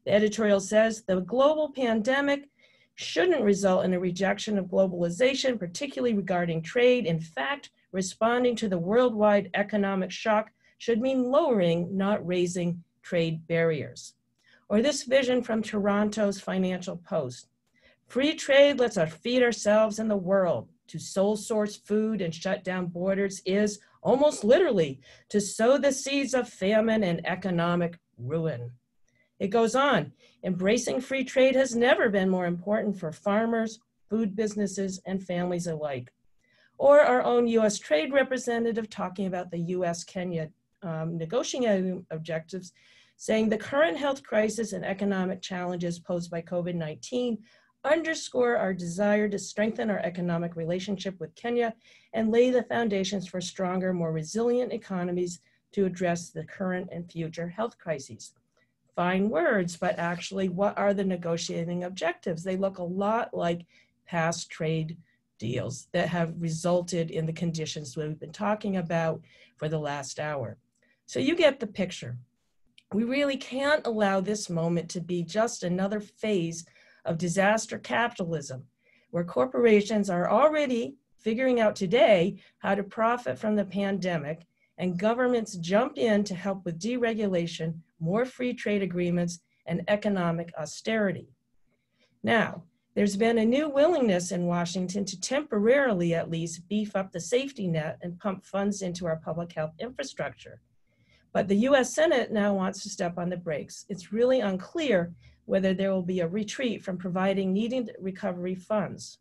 The editorial says the global pandemic shouldn't result in a rejection of globalization, particularly regarding trade. In fact, responding to the worldwide economic shock should mean lowering, not raising trade barriers. Or this vision from Toronto's Financial Post. Free trade lets us feed ourselves and the world. To sole source food and shut down borders is almost literally to sow the seeds of famine and economic ruin. It goes on, embracing free trade has never been more important for farmers, food businesses, and families alike. Or our own US trade representative talking about the US Kenya um, negotiating objectives, saying the current health crisis and economic challenges posed by COVID 19 underscore our desire to strengthen our economic relationship with Kenya and lay the foundations for stronger, more resilient economies to address the current and future health crises. Fine words, but actually, what are the negotiating objectives? They look a lot like past trade deals that have resulted in the conditions we've been talking about for the last hour. So you get the picture. We really can't allow this moment to be just another phase of disaster capitalism, where corporations are already figuring out today how to profit from the pandemic, and governments jump in to help with deregulation, more free trade agreements, and economic austerity. Now, there's been a new willingness in Washington to temporarily, at least, beef up the safety net and pump funds into our public health infrastructure. But the US Senate now wants to step on the brakes. It's really unclear whether there will be a retreat from providing needed recovery funds.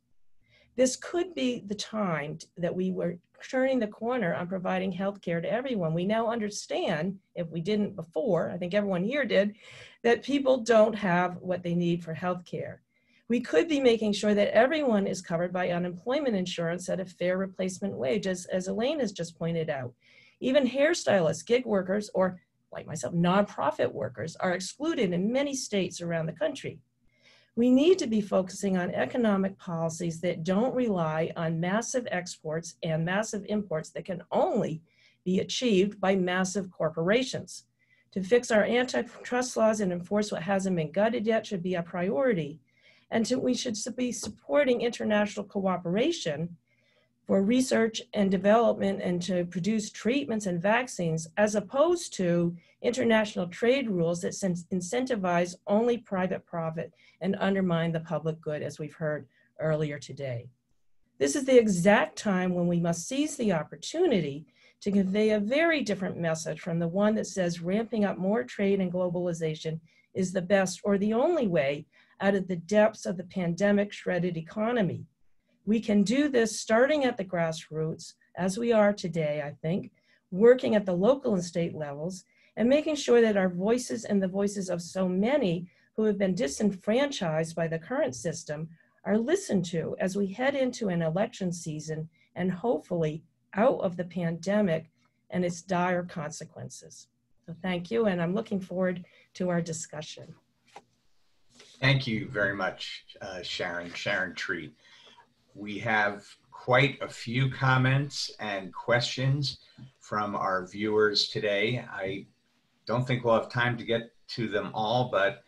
This could be the time that we were turning the corner on providing health care to everyone. We now understand, if we didn't before, I think everyone here did, that people don't have what they need for health care. We could be making sure that everyone is covered by unemployment insurance at a fair replacement wage, as, as Elaine has just pointed out. Even hairstylists, gig workers, or like myself, nonprofit workers are excluded in many states around the country. We need to be focusing on economic policies that don't rely on massive exports and massive imports that can only be achieved by massive corporations. To fix our antitrust laws and enforce what hasn't been gutted yet should be a priority. And to, we should be supporting international cooperation for research and development and to produce treatments and vaccines, as opposed to international trade rules that incentivize only private profit and undermine the public good, as we've heard earlier today. This is the exact time when we must seize the opportunity to convey a very different message from the one that says ramping up more trade and globalization is the best or the only way out of the depths of the pandemic shredded economy. We can do this starting at the grassroots, as we are today, I think, working at the local and state levels, and making sure that our voices and the voices of so many who have been disenfranchised by the current system are listened to as we head into an election season and hopefully out of the pandemic and its dire consequences. So thank you, and I'm looking forward to our discussion. Thank you very much, uh, Sharon, Sharon Treat. We have quite a few comments and questions from our viewers today. I don't think we'll have time to get to them all, but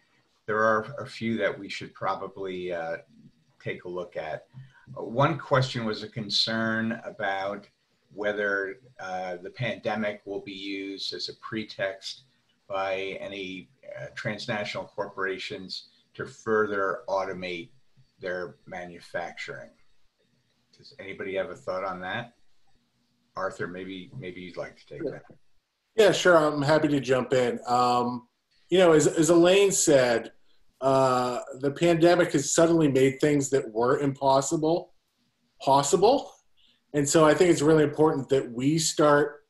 there are a few that we should probably uh, take a look at. One question was a concern about whether uh, the pandemic will be used as a pretext by any uh, transnational corporations to further automate their manufacturing. Does anybody have a thought on that? Arthur, maybe maybe you'd like to take that. Yeah, sure. I'm happy to jump in. Um, you know, as, as Elaine said, uh, the pandemic has suddenly made things that were impossible possible. And so I think it's really important that we start,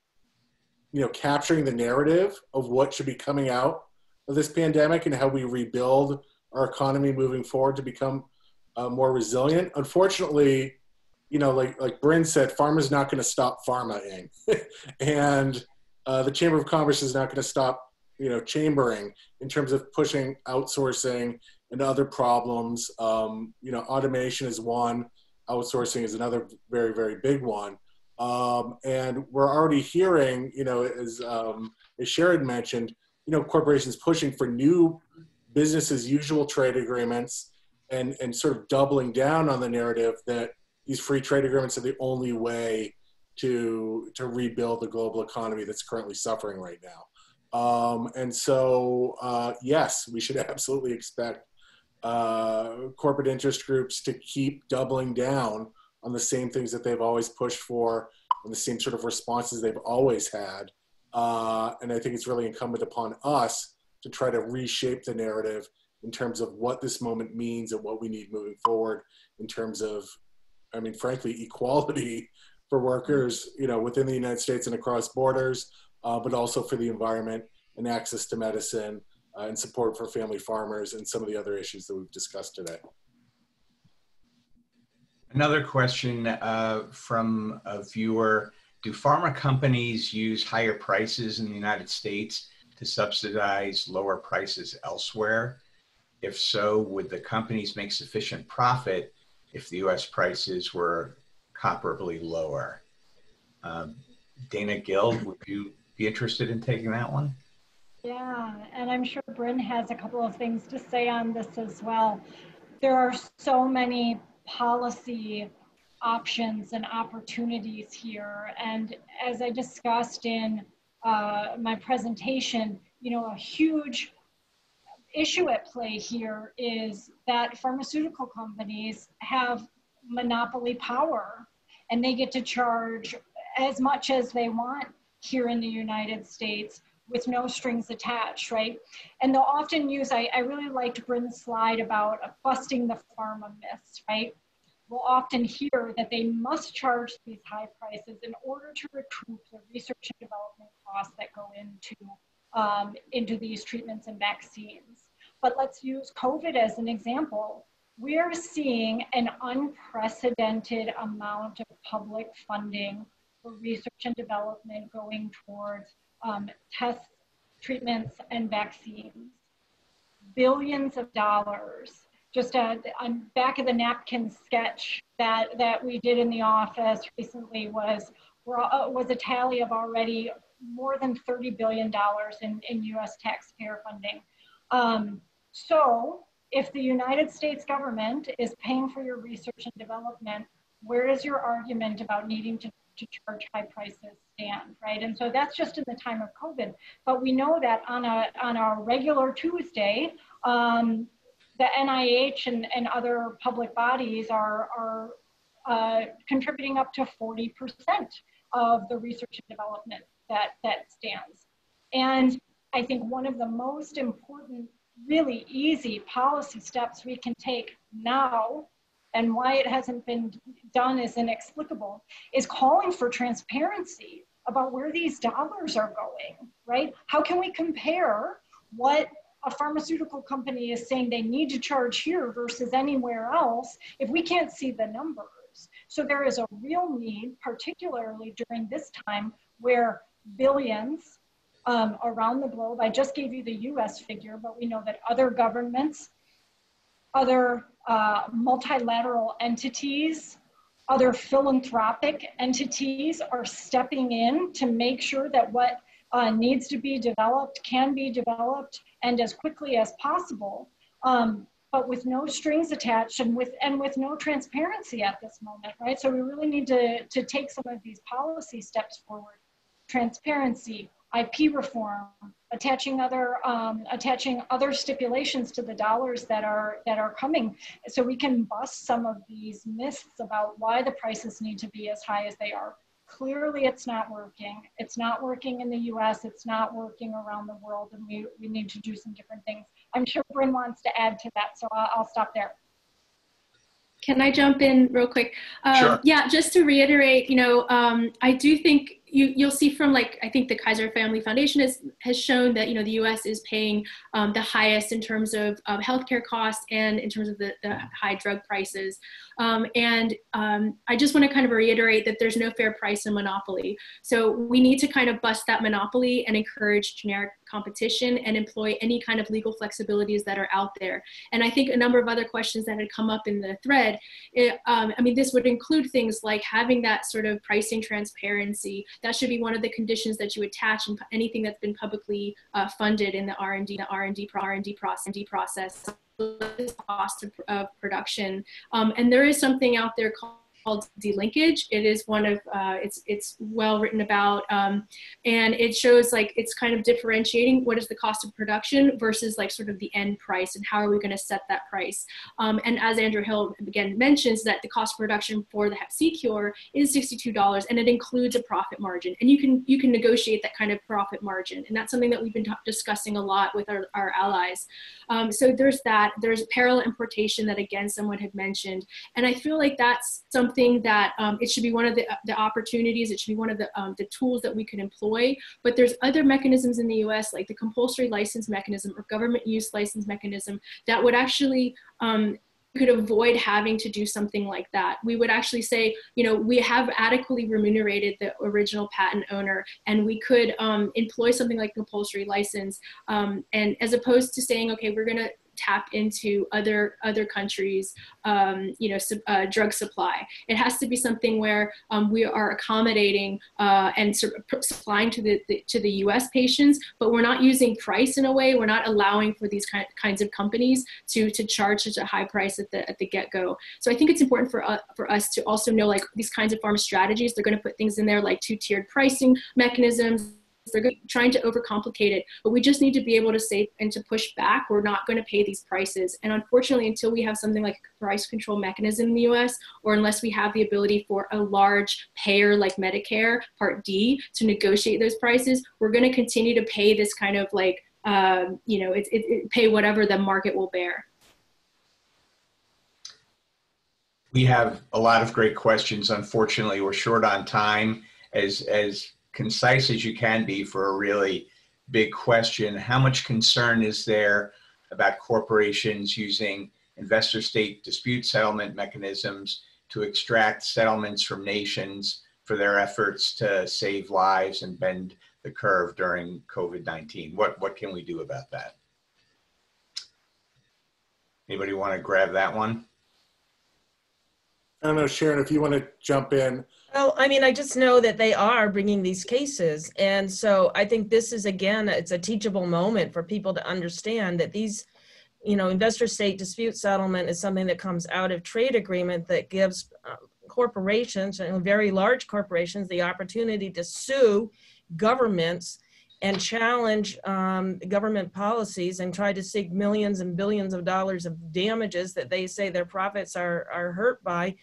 you know, capturing the narrative of what should be coming out of this pandemic and how we rebuild our economy moving forward to become uh, more resilient. Unfortunately, you know, like like Bryn said, pharma's not going to stop pharmaing, and uh, the Chamber of Commerce is not going to stop, you know, chambering in terms of pushing outsourcing and other problems. Um, you know, automation is one, outsourcing is another very very big one, um, and we're already hearing, you know, as um, as Sharon mentioned, you know, corporations pushing for new business as usual trade agreements and and sort of doubling down on the narrative that these free trade agreements are the only way to to rebuild the global economy that's currently suffering right now. Um, and so, uh, yes, we should absolutely expect uh, corporate interest groups to keep doubling down on the same things that they've always pushed for and the same sort of responses they've always had. Uh, and I think it's really incumbent upon us to try to reshape the narrative in terms of what this moment means and what we need moving forward in terms of, I mean, frankly, equality for workers, you know, within the United States and across borders, uh, but also for the environment and access to medicine uh, and support for family farmers and some of the other issues that we've discussed today. Another question uh, from a viewer. Do pharma companies use higher prices in the United States to subsidize lower prices elsewhere? If so, would the companies make sufficient profit if the US prices were comparably lower? Um, Dana Gill, would you be interested in taking that one? Yeah, and I'm sure Bryn has a couple of things to say on this as well. There are so many policy options and opportunities here. And as I discussed in uh, my presentation, you know, a huge issue at play here is that pharmaceutical companies have monopoly power and they get to charge as much as they want here in the United States with no strings attached, right? And they'll often use, I, I really liked Bryn's slide about busting the pharma myths, right? We'll often hear that they must charge these high prices in order to recoup the research and development costs that go into, um, into these treatments and vaccines. But let's use COVID as an example. We're seeing an unprecedented amount of public funding for research and development going towards um, tests, treatments, and vaccines. Billions of dollars. Just a, on back of the napkin sketch that, that we did in the office recently was, was a tally of already more than $30 billion in, in US taxpayer funding. Um, so if the United States government is paying for your research and development, where is your argument about needing to to charge high prices stand, right? And so that's just in the time of COVID. But we know that on a, on a regular Tuesday, um, the NIH and, and other public bodies are, are uh, contributing up to 40% of the research and development that, that stands. And I think one of the most important, really easy policy steps we can take now and why it hasn't been done is inexplicable, is calling for transparency about where these dollars are going, right? How can we compare what a pharmaceutical company is saying they need to charge here versus anywhere else if we can't see the numbers? So there is a real need, particularly during this time where billions um, around the globe, I just gave you the US figure, but we know that other governments, other uh, multilateral entities, other philanthropic entities are stepping in to make sure that what uh, needs to be developed can be developed and as quickly as possible, um, but with no strings attached and with and with no transparency at this moment, right? So we really need to to take some of these policy steps forward. Transparency, IP reform, attaching other um, attaching other stipulations to the dollars that are that are coming, so we can bust some of these myths about why the prices need to be as high as they are. Clearly, it's not working. It's not working in the U.S. It's not working around the world, and we we need to do some different things. I'm sure Bryn wants to add to that, so I'll, I'll stop there. Can I jump in real quick? Um, sure. Yeah, just to reiterate, you know, um, I do think you, you'll see from like I think the Kaiser Family Foundation has has shown that you know the U.S. is paying um, the highest in terms of um, healthcare costs and in terms of the, the high drug prices. Um, and um, I just want to kind of reiterate that there's no fair price in monopoly. So we need to kind of bust that monopoly and encourage generic competition and employ any kind of legal flexibilities that are out there. And I think a number of other questions that had come up in the thread, it, um, I mean, this would include things like having that sort of pricing transparency. That should be one of the conditions that you attach in anything that's been publicly uh, funded in the R&D, the R&D, R&D process, process cost of, of production. Um, and there is something out there called called delinkage. It is one of uh, it's it's well written about, um, and it shows like it's kind of differentiating what is the cost of production versus like sort of the end price and how are we going to set that price. Um, and as Andrew Hill again mentions, that the cost of production for the Hep C cure is sixty-two dollars, and it includes a profit margin, and you can you can negotiate that kind of profit margin, and that's something that we've been discussing a lot with our, our allies. Um, so there's that. There's parallel importation that again someone had mentioned, and I feel like that's something that um, it should be one of the, the opportunities. It should be one of the um, the tools that we could employ. But there's other mechanisms in the U.S. like the compulsory license mechanism or government use license mechanism that would actually um, could avoid having to do something like that. We would actually say, you know, we have adequately remunerated the original patent owner and we could um, employ something like compulsory license. Um, and as opposed to saying, okay, we're going to tap into other other countries um, you know uh, drug supply. It has to be something where um, we are accommodating uh, and su supplying to the, the, to the US patients but we're not using price in a way. We're not allowing for these kind, kinds of companies to to charge such a high price at the at the get-go. So I think it's important for uh, for us to also know like these kinds of pharma strategies they're going to put things in there like two-tiered pricing mechanisms they're trying to overcomplicate it, but we just need to be able to say and to push back. We're not going to pay these prices. And unfortunately, until we have something like a price control mechanism in the US, or unless we have the ability for a large payer like Medicare Part D to negotiate those prices, we're going to continue to pay this kind of like, um, you know, it, it, it pay whatever the market will bear. We have a lot of great questions. Unfortunately, we're short on time. As, as concise as you can be for a really big question. How much concern is there about corporations using investor state dispute settlement mechanisms to extract settlements from nations for their efforts to save lives and bend the curve during COVID 19? What, what can we do about that? Anybody want to grab that one? I don't know, Sharon, if you want to jump in. Well, I mean, I just know that they are bringing these cases. And so I think this is, again, it's a teachable moment for people to understand that these, you know, investor state dispute settlement is something that comes out of trade agreement that gives uh, corporations and very large corporations the opportunity to sue governments and challenge um, government policies and try to seek millions and billions of dollars of damages that they say their profits are, are hurt by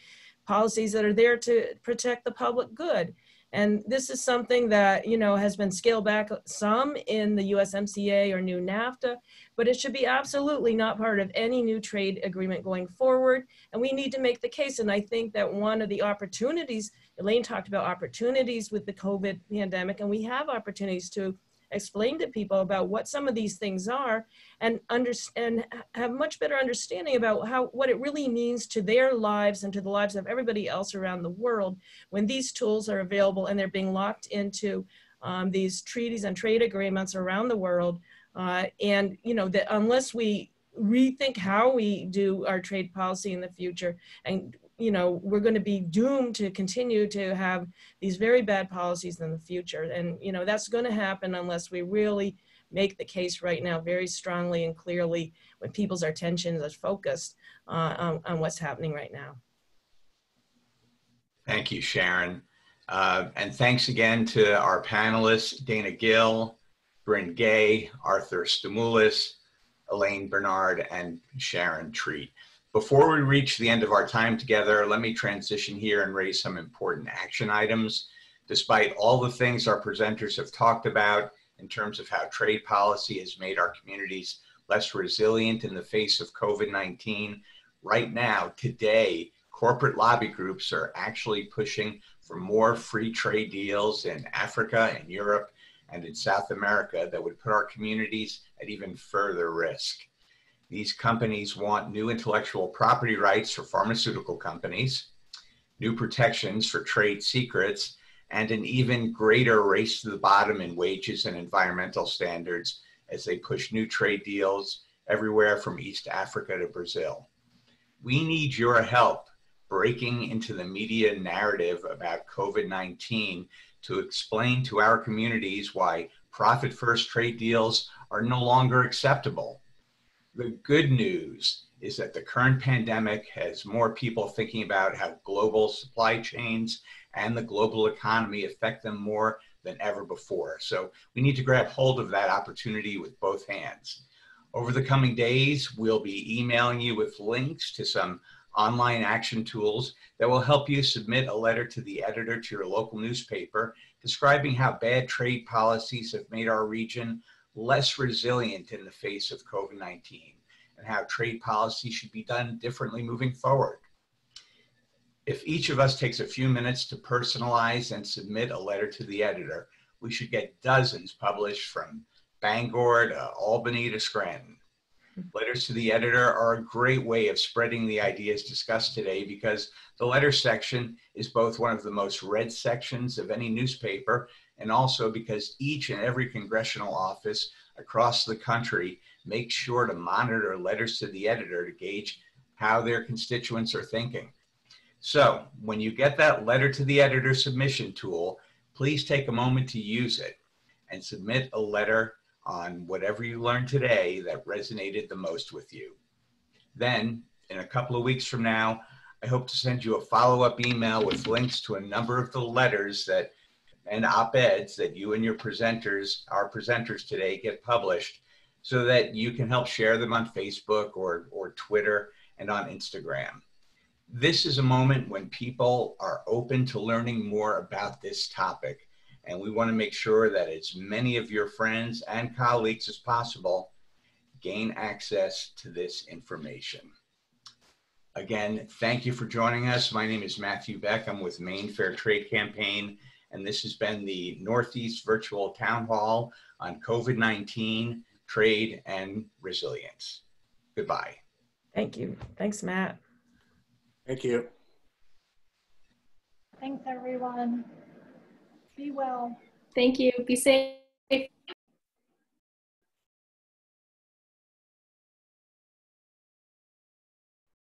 policies that are there to protect the public good. And this is something that, you know, has been scaled back some in the USMCA or new NAFTA, but it should be absolutely not part of any new trade agreement going forward. And we need to make the case. And I think that one of the opportunities, Elaine talked about opportunities with the COVID pandemic, and we have opportunities to explain to people about what some of these things are and understand have much better understanding about how what it really means to their lives and to the lives of everybody else around the world when these tools are available and they're being locked into um, these treaties and trade agreements around the world uh, and you know that unless we rethink how we do our trade policy in the future and you know we're going to be doomed to continue to have these very bad policies in the future. And you know that's going to happen unless we really make the case right now very strongly and clearly when people's attention is focused uh, on, on, what's happening right now. Thank you sharon. Uh, and thanks again to our panelists dana gill bryn gay arthur stamoulis elaine bernard and sharon treat before we reach the end of our time together, let me transition here and raise some important action items. Despite all the things our presenters have talked about in terms of how trade policy has made our communities less resilient in the face of COVID 19, right now, today, corporate lobby groups are actually pushing for more free trade deals in Africa and Europe and in South America that would put our communities at even further risk. These companies want new intellectual property rights for pharmaceutical companies, new protections for trade secrets, and an even greater race to the bottom in wages and environmental standards as they push new trade deals everywhere from East Africa to Brazil. We need your help breaking into the media narrative about COVID 19 to explain to our communities why profit first trade deals are no longer acceptable the good news is that the current pandemic has more people thinking about how global supply chains and the global economy affect them more than ever before. So we need to grab hold of that opportunity with both hands. Over the coming days, we'll be emailing you with links to some online action tools that will help you submit a letter to the editor to your local newspaper describing how bad trade policies have made our region less resilient in the face of COVID 19 and how trade policy should be done differently moving forward. If each of us takes a few minutes to personalize and submit a letter to the editor, we should get dozens published from Bangor to Albany to Scranton. Letters to the editor are a great way of spreading the ideas discussed today because the letter section is both one of the most read sections of any newspaper and also because each and every congressional office across the country makes sure to monitor letters to the editor to gauge how their constituents are thinking. So when you get that letter to the editor submission tool, please take a moment to use it and submit a letter on whatever you learned today that resonated the most with you. Then, in a couple of weeks from now, I hope to send you a follow up email with links to a number of the letters that and op eds that you and your presenters, our presenters today, get published so that you can help share them on Facebook or, or Twitter and on Instagram. This is a moment when people are open to learning more about this topic and we want to make sure that as many of your friends and colleagues as possible gain access to this information. Again, thank you for joining us. My name is Matthew Beck. I'm with Maine Fair Trade Campaign, and this has been the Northeast Virtual Town Hall on COVID 19, trade, and resilience. Goodbye. Thank you. Thanks, Matt. Thank you. Thanks, everyone. Be well. Thank you. Be safe.